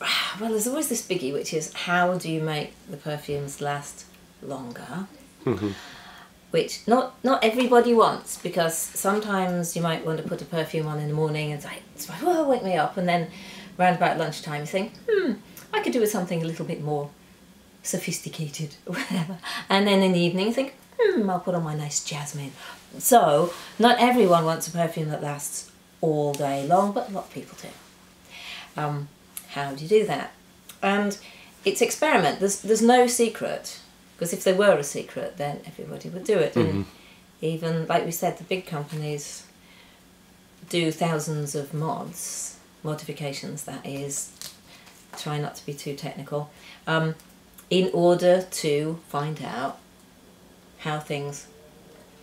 well, there's always this biggie, which is how do you make the perfumes last longer? Which not not everybody wants because sometimes you might want to put a perfume on in the morning and it's like, it's like oh, wake me up, and then round about lunchtime you think, hmm, I could do with something a little bit more sophisticated or whatever. And then in the evening you think, hmm, I'll put on my nice jasmine. So not everyone wants a perfume that lasts all day long, but a lot of people do. Um, how do you do that? And it's experiment. There's there's no secret because if there were a secret, then everybody would do it. And even like we said, the big companies do thousands of mods, modifications. That is, try not to be too technical, um, in order to find out how things.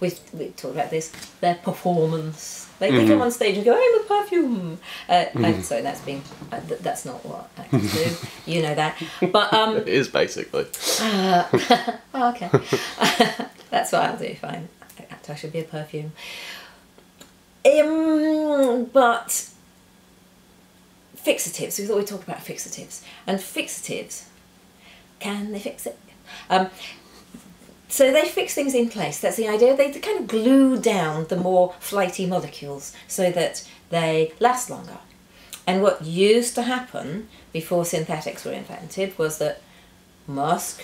We've, we talked about this. Their performance. They, they come on stage and go, "I'm a perfume," uh, and so that's being. Uh, th- that's not what actors do. You know that. But um, It is basically. Oh, okay. That's what I'll do. Fine. I should be a perfume. Um, but fixatives. We thought we'd talk about fixatives. And fixatives, can they fix it? Um, so they fix things in place. That's the idea. They kind of glue down the more flighty molecules so that they last longer. And what used to happen before synthetics were invented was that musk,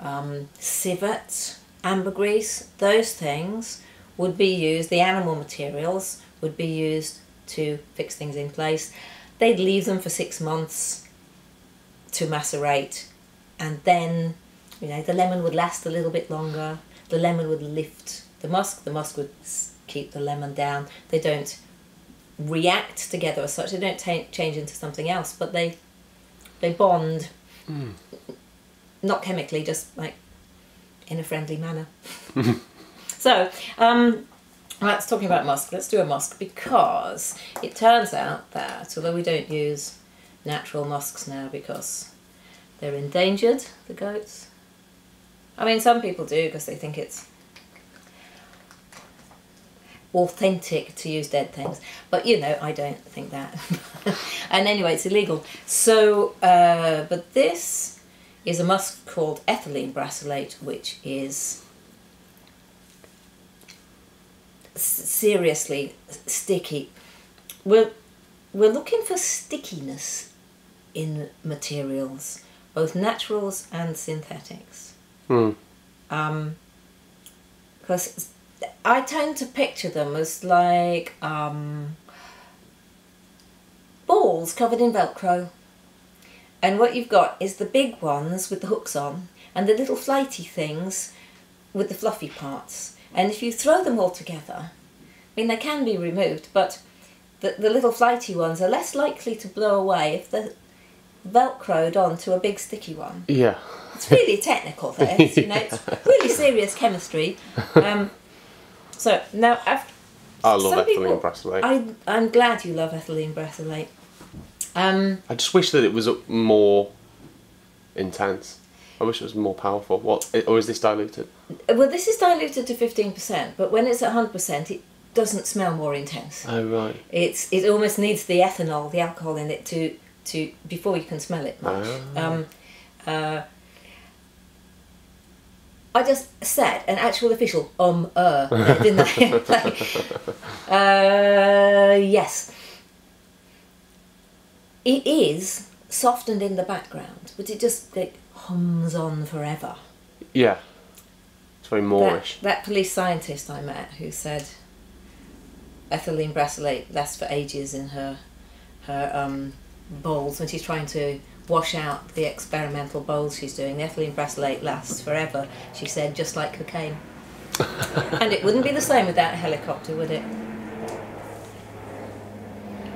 um, civet, ambergris, those things would be used, the animal materials would be used to fix things in place. They'd leave them for six months to macerate, and then, you know, the lemon would last a little bit longer. The lemon would lift the musk, the musk would keep the lemon down. They don't react together as such, they don't ta- change into something else, but they, they bond not chemically, just like in a friendly manner. so, um, let's talking about musk. Let's do a musk because it turns out that although we don't use natural musks now because they're endangered, the goats. I mean, some people do because they think it's authentic to use dead things, but you know, I don't think that. and anyway, it's illegal. So, uh, but this is a musk called ethylene brassylate, which is seriously sticky. We're we're looking for stickiness in materials, both naturals and synthetics. Hmm. Um, because I tend to picture them as like um, balls covered in Velcro. And what you've got is the big ones with the hooks on, and the little flighty things with the fluffy parts. And if you throw them all together, I mean, they can be removed, but the, the little flighty ones are less likely to blow away if they're velcroed onto a big sticky one. Yeah. It's really technical, this, you know, it's really serious chemistry. Um, so now, after, I love Some ethylene people-. I, I'm glad you love ethylene brassylate. Um, I just wish that it was more intense. I wish it was more powerful. What, or is this diluted? well, this is diluted to 15%, but when it's at 100%, it doesn't smell more intense. Oh right. It's It almost needs the ethanol, the alcohol in it, to, to before you can smell it much. Ah. Um, uh, I just said an actual official um uh didn't I? Like, uh, yes. It is softened in the background, but it just like hums on forever. Yeah. It's very That, Moorish. that police scientist I met who said ethylene brassylate lasts for ages in her her um, bowls when she's trying to wash out the experimental bowls she's doing. The ethylene brassylate lasts forever. She said just like cocaine. and it wouldn't be the same without a helicopter, would it?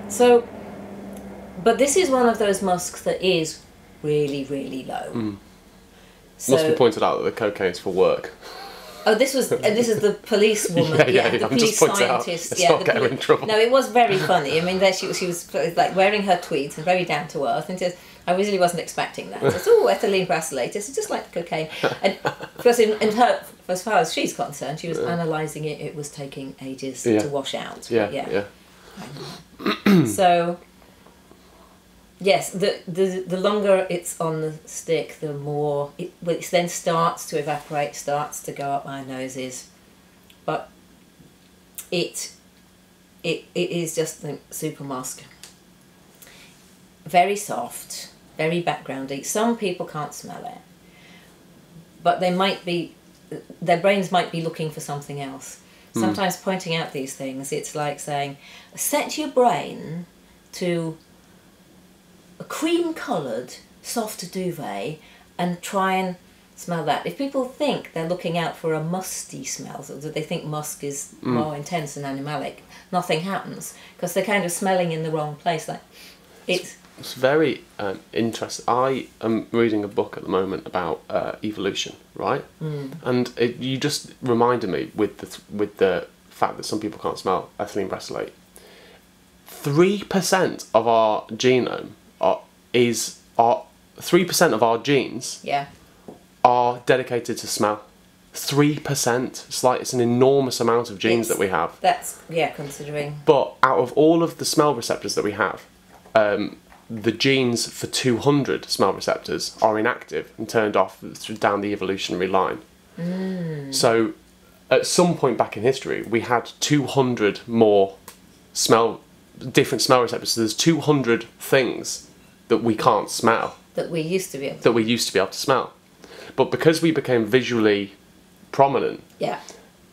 So, but this is one of those musks that is really, really low. So, Must be pointed out that the cocaine's for work. Oh, this was uh, this is the police woman. Yeah, yeah, yeah, the I'm just police scientist. yeah, not the her poli- in trouble. No, it was very funny. I mean, there she was. She was like wearing her tweeds and very down to earth, and just I really wasn't expecting that. It's all ethylene brassylate. It's just like cocaine. And because in, in her, as far as she's concerned, she was analysing it. It was taking ages Yeah. to wash out. Yeah, yeah. yeah. So Yes, the, the the longer it's on the stick, the more it, it then starts to evaporate, starts to go up our noses, but it it it is just the super musk. Very soft, very backgroundy. Some people can't smell it, but they might be their brains might be looking for something else. Hmm. Sometimes pointing out these things, it's like saying, set your brain to a cream coloured soft duvet and try and smell that. If people think they're looking out for a musty smell, so that they think musk is hmm. more intense and animalic, nothing happens because they're kind of smelling in the wrong place. Like it's It's very um, interesting. I am reading a book at the moment about uh, evolution, right? Mm. And it, you just reminded me with the with the fact that some people can't smell ethylene brassylate. Three percent of our genome are, is our three percent of our genes yeah, are dedicated to smell. Three percent. It's like it's an enormous amount of genes It's- that we have. that's yeah. Considering But out of all of the smell receptors that we have, um, the genes for 200 smell receptors are inactive and turned off down the evolutionary line. Mm. So, at some point back in history, we had 200 more smell, different smell receptors. So there's 200 things that we can't smell that we used to be able. To, that we used to be able to smell. But because we became visually prominent yeah,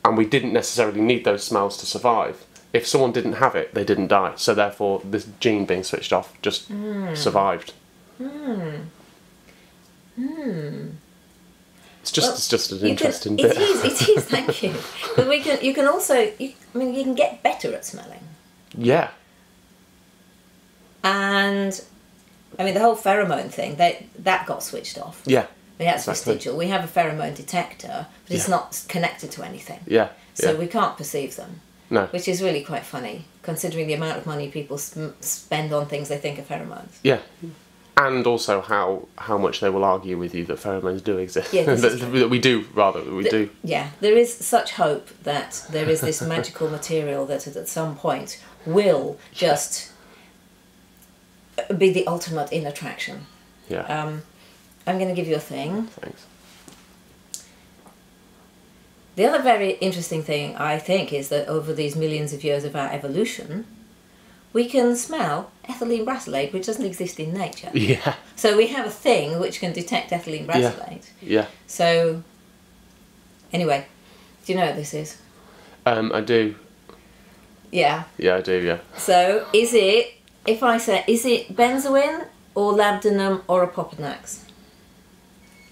and we didn't necessarily need those smells to survive. If someone didn't have it, they didn't die. So therefore, this gene being switched off just hmm. survived. Hmm. Hmm. It's just Well, it's just an You can- interesting bit. is. It is. Thank you. But we can. You can also. You, I mean, you can get better at smelling. yeah, And I mean, the whole pheromone thing that that got switched off. yeah, I mean, that's Exactly. vestigial. We have a pheromone detector, but it's not connected to anything, yeah, so yeah. we can't perceive them. No, Which is really quite funny, considering the amount of money people spend on things they think are pheromones. yeah. And also how how much they will argue with you that pheromones do exist. Yeah, that, that we do rather that we Th- do. Yeah, there is such hope that there is this magical material that at some point will just be the ultimate in attraction. Yeah. Um, I'm going to give you a thing. Thanks. The other very interesting thing I think is that over these millions of years of our evolution, we can smell ethylene brassylate, which doesn't exist in nature. Yeah. So we have a thing which can detect ethylene Yeah. brassylate. Yeah. So, anyway, do you know what this is? Um, I do. Yeah. Yeah, I do. Yeah. So, is it, if I say, is it benzoin or labdanum or a opoponax?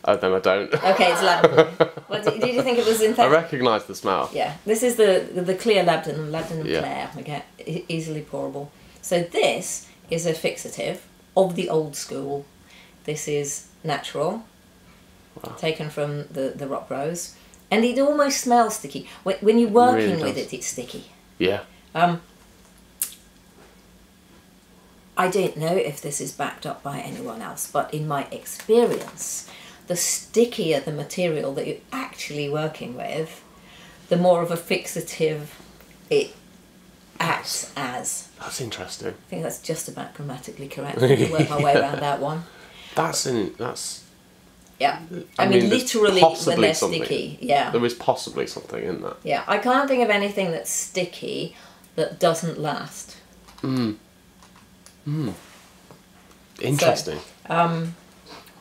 Oh, then I don't. Okay, it's labdanum. what, did, did you think it was I recognise the smell. Yeah, this is the the clear labdanum, labdanum Yeah. clear, okay, easily pourable. So this is a fixative of the old school. This is natural, Wow. taken from the, the rock rose, and it almost smells sticky. When, when you're working Really with it, it's sticky. Yeah. Um, I don't know if this is backed up by anyone else, but in my experience, the stickier the material that you're actually working with, the more of a fixative it acts as. That's interesting. I think that's just about grammatically correct. I can work my way around that one. That's in. That's. Yeah. I, I mean, mean, literally when possibly they're something. sticky. Yeah. There is possibly something in that. Yeah. I can't think of anything that's sticky that doesn't last. Interesting. Um,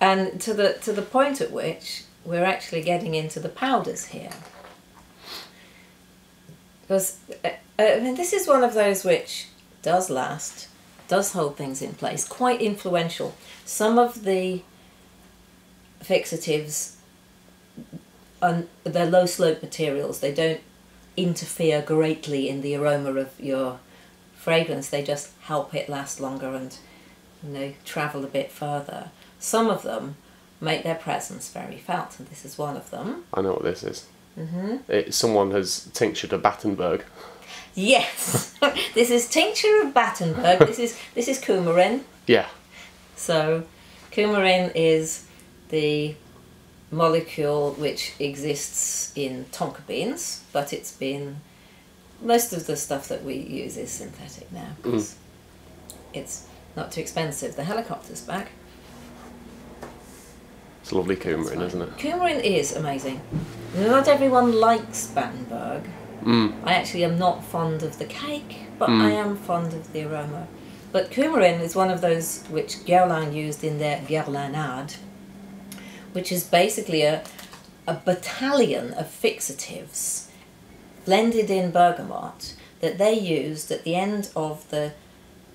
and to the to the point at which we're actually getting into the powders here, because uh, I mean this is one of those which does last, does hold things in place, quite influential. Some of the fixatives, and they're low slope materials. They don't interfere greatly in the aroma of your fragrance. They just help it last longer and you know travel a bit further. Some of them make their presence very felt, and this is one of them. I know what this is. Mm-hmm. It, someone has tinctured a Battenberg. Yes, this is tincture of Battenberg. this is this is coumarin. Yeah. So, coumarin is the molecule which exists in tonka beans, but it's been most of the stuff that we use is synthetic now. 'cause It's not too expensive. The helicopter's back. It's a lovely coumarin, isn't it? Coumarin is amazing. Not everyone likes Battenberg. Mm. I actually am not fond of the cake, but Mm. I am fond of the aroma. But coumarin is one of those which Guerlain used in their Guerlainade, which is basically a, a battalion of fixatives blended in bergamot that they used at the end of the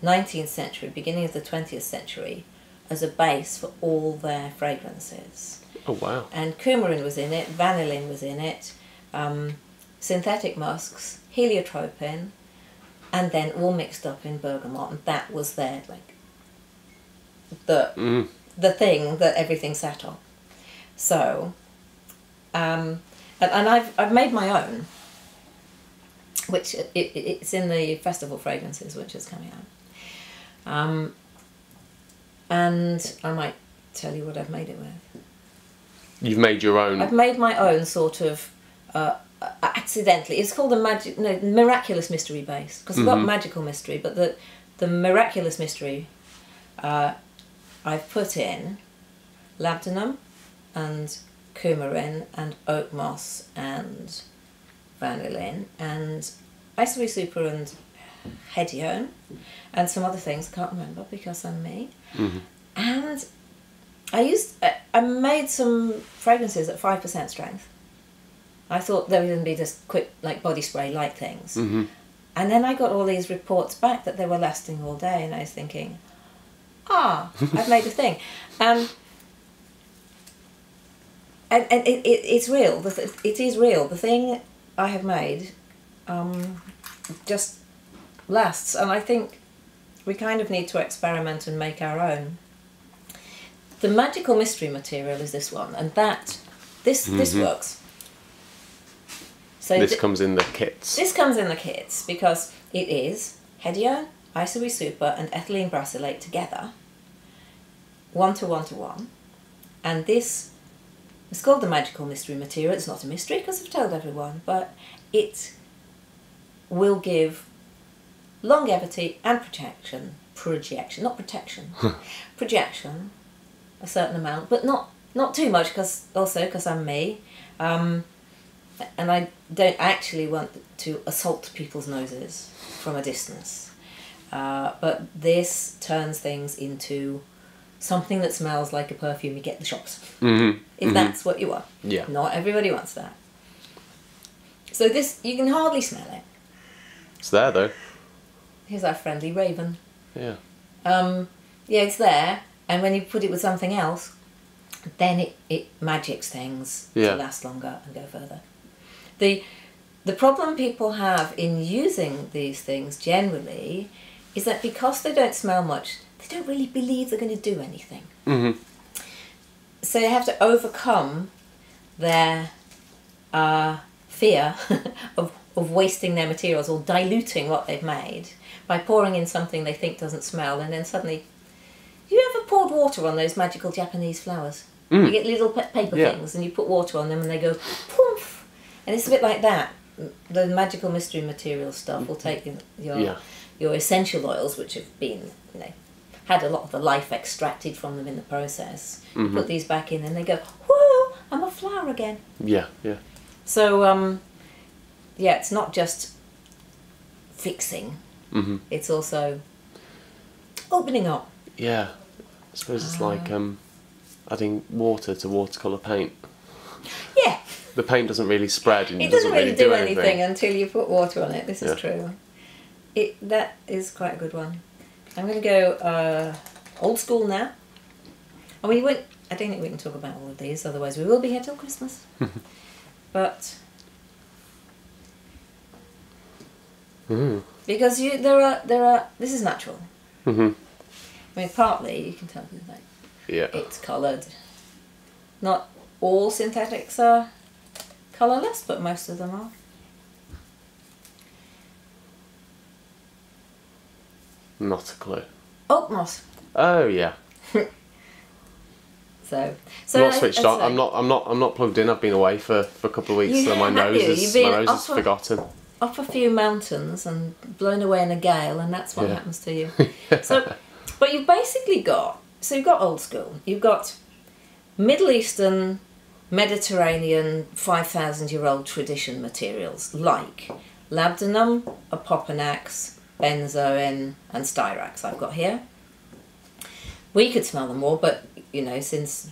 19th century, beginning of the 20th century, as a base for all their fragrances Oh wow. and coumarin was in it, vanillin was in it, um, synthetic musks, heliotropin, and then all mixed up in bergamot, and that was their like the Mm. the thing that everything sat on. So, um, and, and I've I've made my own, which it, it, it's in the festival fragrances, which is coming out. Um, and I might tell you what I've made it with. You've made your own. I've made my own sort of uh, accidentally. It's called the magic, no, miraculous mystery base because I've got Mhm. magical mystery, but the the miraculous mystery, uh, I've put in labdanum and coumarin and oak moss and vanillin and isory super and hedione and some other things I can't remember because I'm me. Mhm. And I used I, made some fragrances at five percent strength. I thought they were going to be just quick like body spray light things, Mhm. and then I got all these reports back that they were lasting all day, and I was thinking, ah, I've made a thing, um, and and it, it, it's real. Th- it is real. The thing I have made, um, just lasts, and I think we kind of need to experiment and make our own. The magical mystery material is this one, and that this this Mhm. works. So this thi- comes in the kits. this comes in the kits because it is hedione, isory super, and ethylene brassylate together, one to one to one, and this is called the magical mystery material. It's not a mystery because I've told everyone, but it will give longevity and protection, projection, not protection, projection, a certain amount, but not not too much because also because I'm me. Um, and I don't actually want to assault people's noses from a distance. Uh, but this turns things into something that smells like a perfume you get in the shops, Mhm. if Mhm. that's what you want. Yeah. Not everybody wants that. So this, you can hardly smell it. It's there though. Here's our friendly raven. Yeah. Um, yeah, it's there, and when you put it with something else, then it, it magics things Yeah. to last longer and go further. The the problem people have in using these things generally is that because they don't smell much, they don't really believe they're going to do anything. Mhm. So they have to overcome their uh, fear of, of wasting their materials or diluting what they've made by pouring in something they think doesn't smell and then suddenly. You ever poured water on those magical Japanese flowers? Mm. You get little pa- paper Yeah. things and you put water on them and they go poof! And it's a bit like that. The magical mystery material stuff will take your, your, Yeah. your essential oils, which have been, you know, had a lot of the life extracted from them in the process. Mhm. Put these back in, and they go, "Whoa, I'm a flower again." Yeah. Yeah. So, um, yeah, it's not just fixing; Mhm. it's also opening up. Yeah. I suppose it's like Ah. um, adding water to watercolor paint. Yeah, The paint doesn't really spread and it doesn't really do anything, anything. until you put water on it. This is Yeah. true. It that is quite a good one. I'm going to go uh, old school now. I mean, we I don't think we can talk about all of these, otherwise we will be here till Christmas. but Mm. Because you there are there are this is natural. Mhm. I mean, partly you can tell that Yeah. it's coloured. Not all synthetics are colourless, but most of them are. Not a clue. Oak moss. Oh yeah. So, So I'm not switched as on. I- I'm not. I'm not. I'm not plugged in. I've been away for, for a couple of weeks, You so my nose is my nose is forgotten. Up a few mountains and blown away in a gale, and that's what Yeah. happens to you. So, But you've basically got so you've got old school, you've got Middle Eastern, Mediterranean, five thousand year old tradition materials like labdanum, opoponax, benzoin, and styrax. I've got here. We could smell them all, but you know since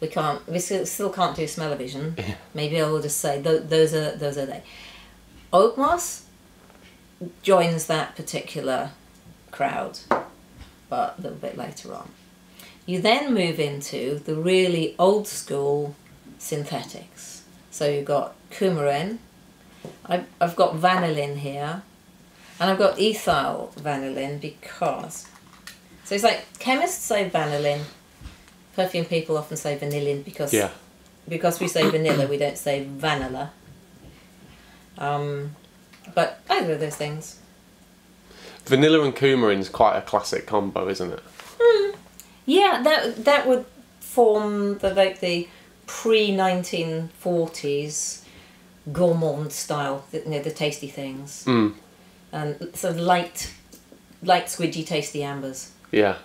we can't, we still, still can't do smell-o-vision. Yeah. Maybe I will just say those are those are they. Oak moss joins that particular crowd, but a little bit later on. You then move into the really old school synthetics. So you've got coumarin, I've, I've got vanillin here, and I've got ethyl vanillin because. So it's like chemists say vanillin, perfume people often say vanillin because Yeah. because we say vanilla, we don't say vanilla. Um, but either of those things. Vanilla and coumarin is quite a classic combo, isn't it? Yeah, that that would form the like the pre nineteen forties gourmand style, the, you know, the tasty things, Mm. and sort of light, light squidgy, tasty ambers. Yeah.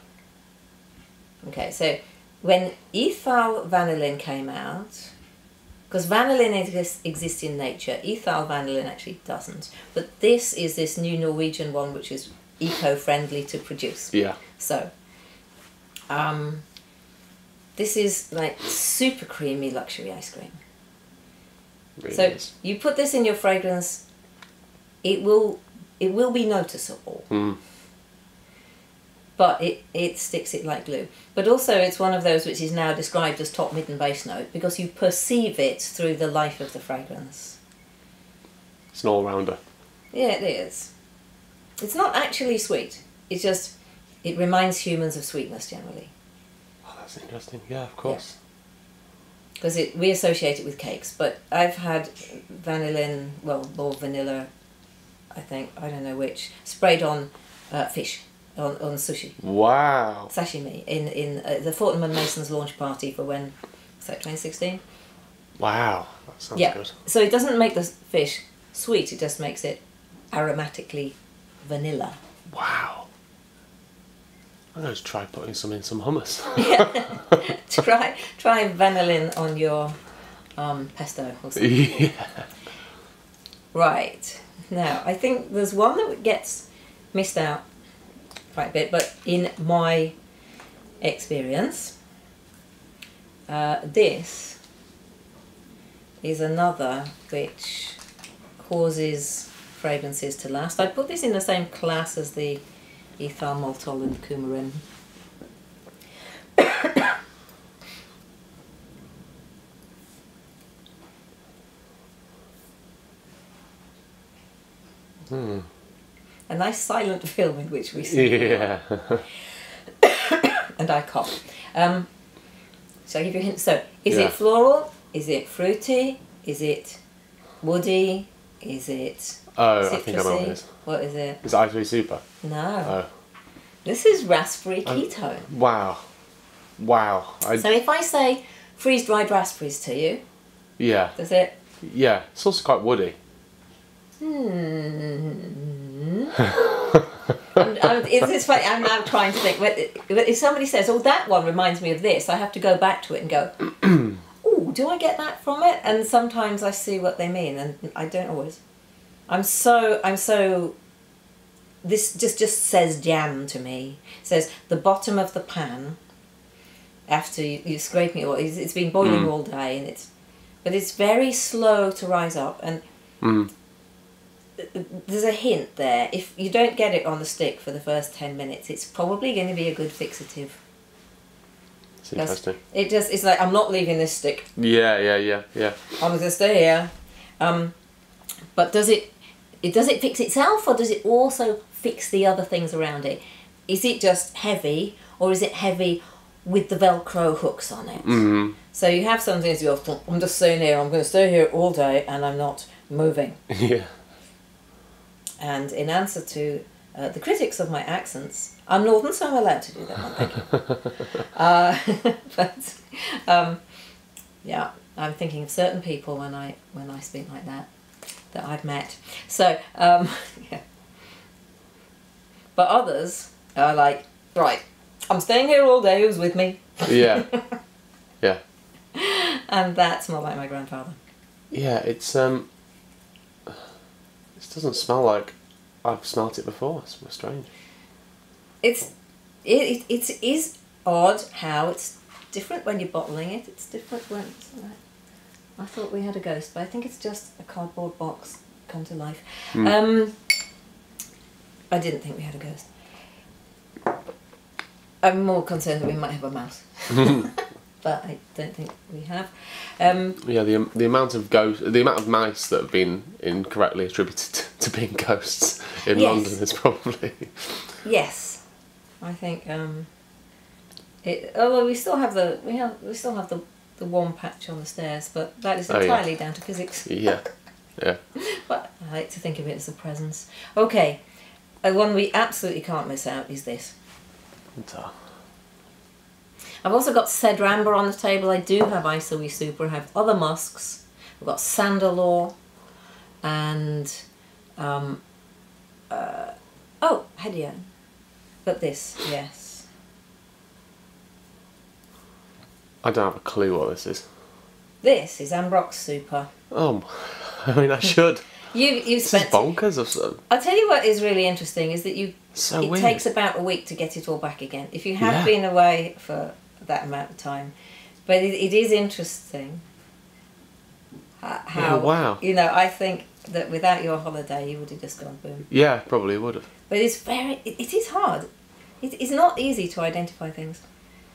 Okay, so when ethyl vanillin came out, because vanillin exists, exists in nature, ethyl vanillin actually doesn't. But this is this new Norwegian one which is eco friendly to produce. Yeah. So, um, this is like super creamy luxury ice cream. Really So you put this in your fragrance, it will it will be noticeable. Mm. But it, it sticks it like glue. But also, it's one of those which is now described as top, mid, and base note because you perceive it through the life of the fragrance. It's an all rounder. Yeah, it is. It's not actually sweet. It's just it reminds humans of sweetness generally Oh, that's interesting. Yeah, of course. because it we associate it with cakes. But I've had vanillin, well, more vanilla, I think I don't know which, sprayed on uh, fish on on sushi. Wow. sashimi in in uh, the Fortnum and Mason's launch party for when was that 2016? Wow. That sounds yeah. good. So it doesn't make the fish sweet; it just makes it aromatically vanilla. Wow. I'm going to try putting some in some hummus. try try vanillin on your um, pesto or something. yeah. Right now, I think there's one that gets missed out quite a bit, but in my experience, uh, this is another which causes fragrances to last. I'd put this in the same class as the ethyl maltol and coumarin. Hmm. A nice silent film in which we see Yeah. and I cough. Um, shall I give you a hint? So, is Yeah. it floral? Is it fruity? Is it woody? Is it oh, I think I know what it citrusy? is. What is it? Is it Ivory Super? No. Oh. This is raspberry Um, ketone. Wow. Wow. I, So if I say freeze dried raspberries to you, yeah. does it? Yeah. It's also quite woody. Hmm. I'm, I'm, it's, it's funny. I'm now trying to think. but If somebody says, "Oh, that one reminds me of this," I have to go back to it and go, "Oh, do I get that from it?" And sometimes I see what they mean, and I don't always. I'm so I'm so. This just just says jam to me. It says the bottom of the pan. After you, you scrape it, or it's, it's been boiling Mm. all day, and it's, but it's very slow to rise up, and Mm. There's a hint there. If you don't get it on the stick for the first 10 minutes, it's probably going to be a good fixative. It's interesting. It just, it's like, I'm not leaving this stick. Yeah, yeah, yeah, yeah. I'm going to stay here. Um, but does it, it, does it fix itself or does it also fix the other things around it? Is it just heavy or is it heavy with the Velcro hooks on it? Mm. So you have something as you I'm just staying here, I'm going to stay here all day and I'm not moving. Yeah. And in answer to uh, the critics of my accents, I'm Northern, so I'm allowed to do that one. Thank you. uh, but um, yeah, I'm thinking of certain people when I when I speak like that that I've met. So um, yeah. But others, are like, right, I'm staying here all day, who's with me? Yeah. yeah. And that's more like my grandfather. Yeah, it's um. This doesn't smell like I've smelt it before. It's strange. It's it, it, it is odd how it's different when you're bottling it. It's different when it's I thought we had a ghost, but I think it's just a cardboard box come to life. Hmm. Um, I didn't think we had a ghost. I'm more concerned that we might have a mouse, but I don't think we have. Um, Yeah, the the amount of ghost, the amount of mice that have been incorrectly attributed to being ghosts in Yes. London is probably. yes, I think. Um, it, although we still have the we have we still have the the warm patch on the stairs, but that is Oh, yeah. entirely down to physics. Yeah. Yeah. But I like to think of it as a presence. Okay, uh, one we absolutely can't miss out is this. It's, uh, I've also got Cedramber on the table. I do have Isoe Super. I have other musks. I've got Sandalore and um, uh, oh, Hedione. But this, yes. I don't have a clue what this is. This is Ambrox Super. Oh, I mean, I should. You you This is spent. bonkers. Of so, I'll tell you what is really interesting is that you. so it weird. takes about a week to get it all back again. If you have Yeah. been away for that amount of time, but it, it is interesting. ho- How wow. You know, I think that without your holiday, you would have just gone boom. Yeah, probably would have. But it's very. It, it is hard. It, it's not easy to identify things.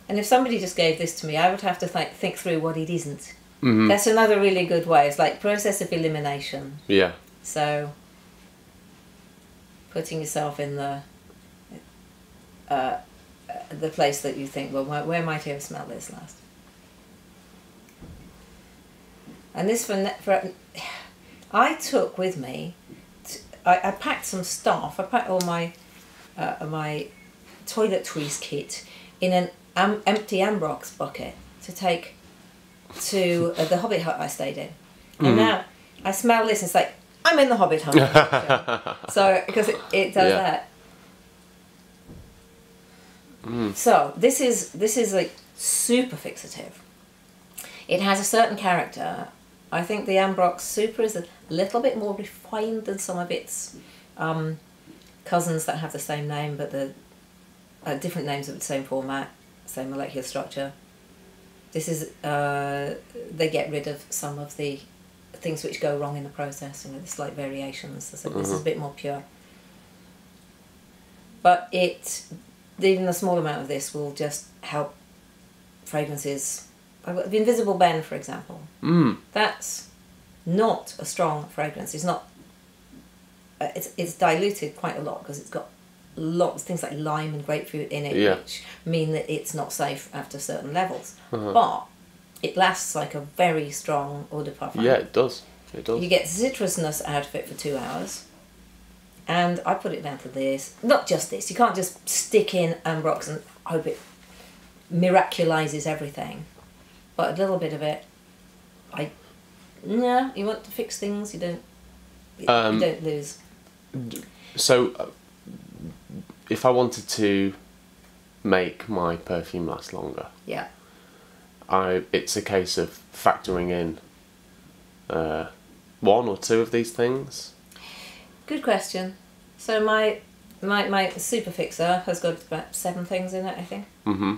And if somebody just gave this to me, I would have to think think through what it isn't. hmm That's another really good way. It's like process of elimination. Yeah. So, putting yourself in the uh, the place that you think, well, where, where might I have smelled this last? And this for, for I took with me. I packed some stuff. I packed all my uh, my toiletries kit in an empty Ambrox bucket to take to uh, the Hobbit hut I stayed in. And now I smell this, and it's like I'm in the Hobbit hut. so because it, it does Yeah. that. So this is this is like super fixative. It has a certain character. I think the Ambrox Super is a little bit more refined than some of its um, cousins that have the same name, but the uh, different names of the same format, same molecular structure. This is uh, they get rid of some of the things which go wrong in the process, you know, the slight variations. So this is a bit more pure. But it, even a small amount of this will just help fragrances. I've The Invisible Ben, for example, Mm. that's not a strong fragrance. It's not. Uh, it's it's diluted quite a lot because it's got lots of things like lime and grapefruit in it, Yeah. which mean that it's not safe after certain levels. Uh-huh. But it lasts like a very strong eau de parfum. Yeah, it does. It does. You get citrusness out of it for two hours. And I put it down to this. Not just this. You can't just stick in Ambrox and hope it miraculizes everything. But a little bit of it, I. No, you want to fix things, you don't. You, Um, you don't lose. So, uh, if I wanted to make my perfume last longer, Yeah. I it's a case of factoring in uh, one or two of these things. Good question. So my my my super fixer has got about seven things in it, I think. hmm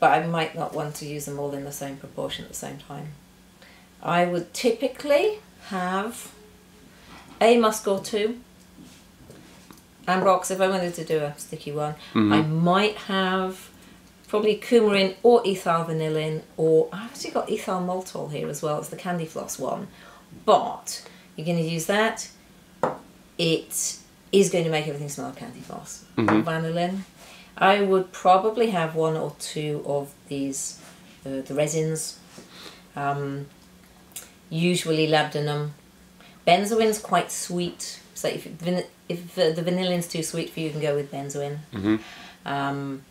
but I might not want to use them all in the same proportion at the same time. I would typically have a musk or two. Ambrox, if I wanted to do a sticky one, I might have probably coumarin or ethyl vanillin, or I've actually got ethyl maltol here as well. It's the candy floss one, but you're going to use that. It is going to make everything smell like candy floss. Vanillin. I would probably have one or two of these, uh, the resins. Um, usually labdanum. Benzoin's quite sweet. So if van- if uh, the vanillin's too sweet for you, you can go with benzoin. Mhm. Um,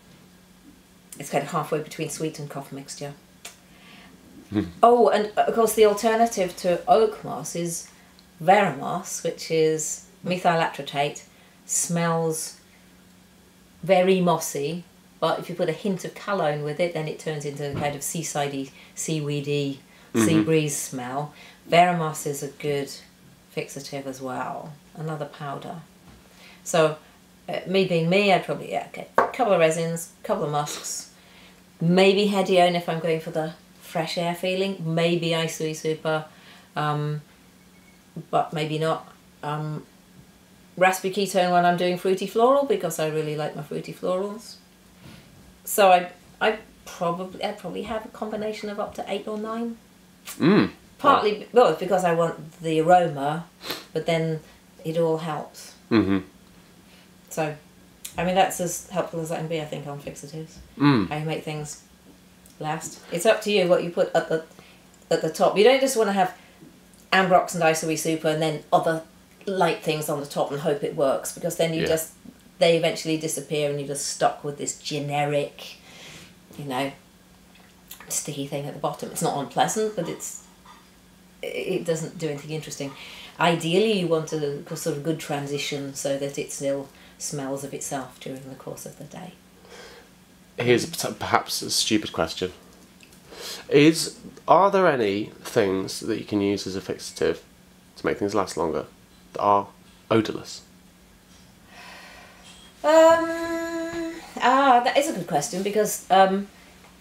it's kind of halfway between sweet and cough mixture. Oh, and uh, of course the alternative to oak moss is Veramoss, which is methyl atrarate, smells very mossy. But if you put a hint of cologne with it, then it turns into a kind of but if you put a hint of cologne with it, then it turns into a kind of seasidey, seaweedy, sea breeze smell. Veramoss is a good fixative as well. Another powder. So, uh, me being me, I'd probably yeah, okay, couple of resins, a couple of musks, maybe Hedione if I'm going for the fresh air feeling, maybe Isui Super, um, but maybe not. Um, raspberry ketone when I'm doing fruity floral because I really like my fruity florals. So I I probably I probably have a combination of up to eight or nine. Mm. Partly well it's because I want the aroma, but then it all helps. hmm So, I mean that's as helpful as I can be. I think on fixatives. Mm. How you make things last. It's up to you what you put at the at the top. You don't just want to have Ambrox and Isoe Super and then other light things on the top and hope it works because then you Yeah. just they eventually disappear and you're just stuck with this generic, you know, sticky thing at the bottom. It's not unpleasant, but it's it doesn't do anything interesting. Ideally, you want a sort of good transition so that it still smells of itself during the course of the day. Here's perhaps a stupid question. Is are there any things that you can use as a fixative to make things last longer that are odorless? Um, ah, that is a good question because um,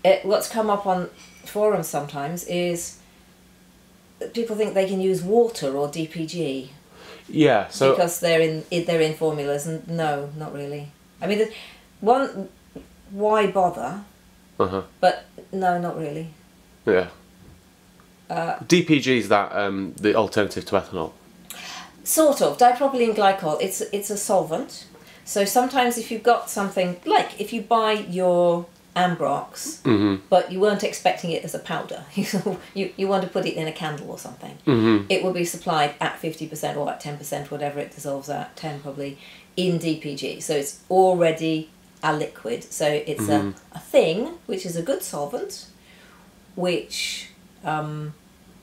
it, what's come up on forums sometimes is people think they can use water or DPG Yeah. So because they're in they're in formulas, and no, not really. I mean, one, why bother? uh-huh. But no, not really. Yeah. Uh, DPG is that um, the alternative to ethanol. Sort of dipropylene glycol. It's it's a solvent. So sometimes if you've got something like if you buy your Ambrox, hmm but you weren't expecting it as a powder, you you want to put it in a candle or something, hmm it will be supplied at fifty percent or at ten percent, whatever it dissolves at, ten probably, in DPG. So it's already a liquid. So it's Mhm. a, a thing which is a good solvent, which um,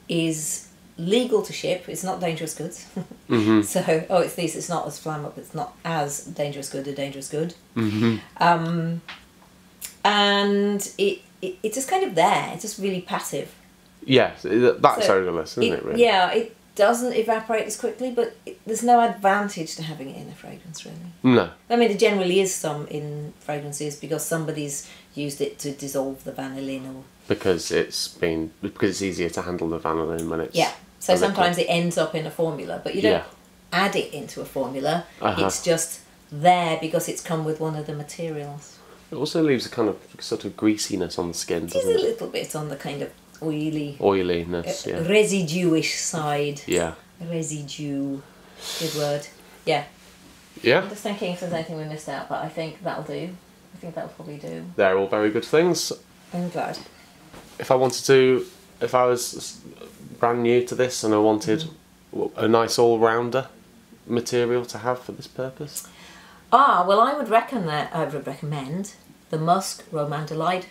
is legal to ship. It's not dangerous goods. hmm So, oh, it's these. It's not as flammable. It's not as dangerous good. A dangerous good. hmm Um, and it, it it's just kind of there. It's just really passive. Yes, that's So odorless, isn't it? really? Yeah, it doesn't evaporate as quickly, but it, there's no advantage to having it in a fragrance, really. No. I mean, there generally is some in fragrances because somebody's used it to dissolve the vanillin or because it's been because it's easier to handle the vanillin when it's yeah. So sometimes it ends up in a formula, but you don't Yeah. add it into a formula. Uh-huh. It's just there because it's come with one of the materials. It also leaves a kind of sort of greasiness on the skin, It is a it? little bit on the kind of oily, Oiliness, uh, yeah. residue-ish side. Yeah. Residue, good word. Yeah. Yeah. I'm just thinking if there's anything we missed out, but I think that'll do. I think that'll probably do. They're all very good things. I'm glad. If I wanted to, if I was brand new to this and I wanted a nice all-rounder material to have for this purpose, Ah, well, I would reckon that I would recommend the musk romandolide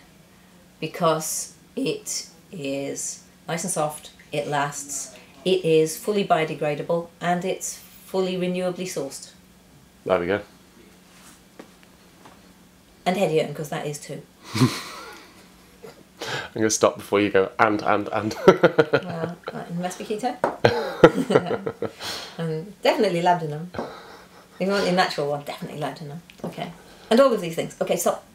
because it is nice and soft. It lasts. It is fully biodegradable and it's fully renewably sourced. there we go. And Hedione, because that is too. I'm going to stop before you go and and and. Well, uh, be keto. um, definitely labdanum. If you want the natural one, definitely labdanum. Okay. And all of these things. Okay, stop.